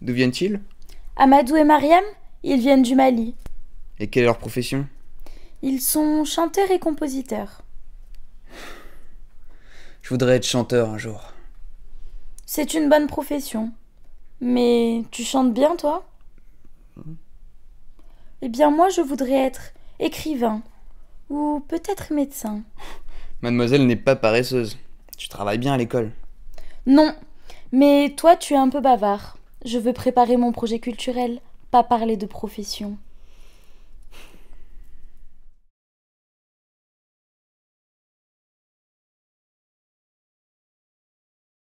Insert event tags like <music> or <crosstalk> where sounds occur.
D'où viennent-ils? Amadou et Mariam, ils viennent du Mali. Et quelle est leur profession? Ils sont chanteurs et compositeurs. Je voudrais être chanteur un jour. C'est une bonne profession. Mais tu chantes bien, toi? Eh bien, moi, je voudrais être écrivain. Ou peut-être médecin. <laughs> Mademoiselle n'est pas paresseuse. Tu travailles bien à l'école. Non, mais toi, tu es un peu bavard. Je veux préparer mon projet culturel, pas parler de profession.